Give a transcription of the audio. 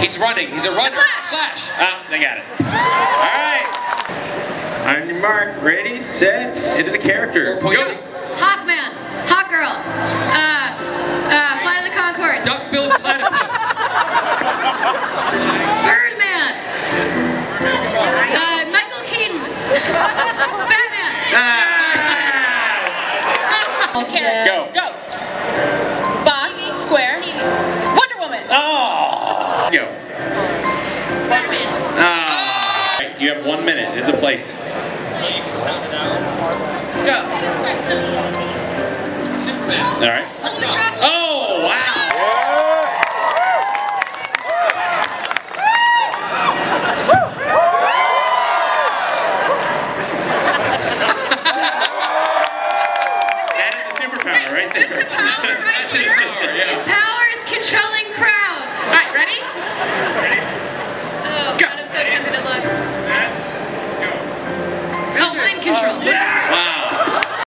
He's running. He's a runner. Flash. Flash. Ah, they got it. All right. On your mark, ready, set. It is a character. Go. Go. Hawkman. Hawk Girl. Uh, uh, Flight of the Conchords. Duck-billed platypus. Birdman. Uh, Michael Keaton. Batman. Ah. Okay. Go. Go. Go. Spider-Man. Ah. Right, you have one minute. There's a place. Go. All right. Hulk Metropolis. Oh, wow. That is a superpower right there. ready? Oh, God, I'm so tempted to look.